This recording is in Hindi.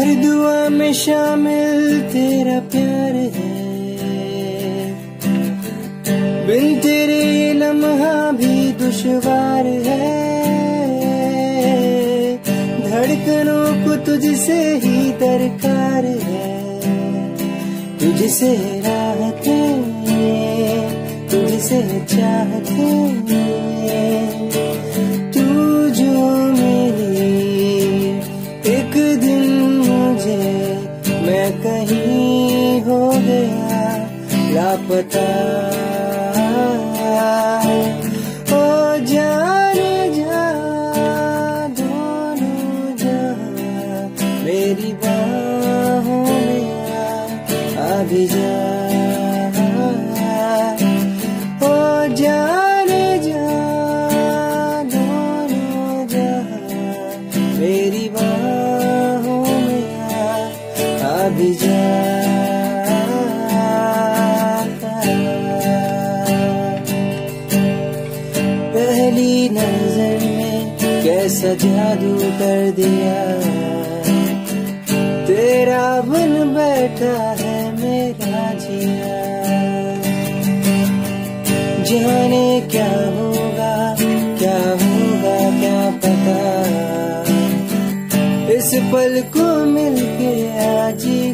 दुआ में शामिल तेरा प्यार है। बिन तेरे लम्हा भी दुश्वार है। धड़कनों को तुझसे ही दरकार है। तुझसे राहते तुझसे चाहते कहीं हो गया, लापता ओ जाने जा दोनों जा मेरी बाहों में आ भी जा पहली नज़र में कैसा जादू कर दिया। तेरा बन बैठा है मेरा जिया। जाने क्या होगा क्या होगा, क्या पता। इस पल को मिलके один.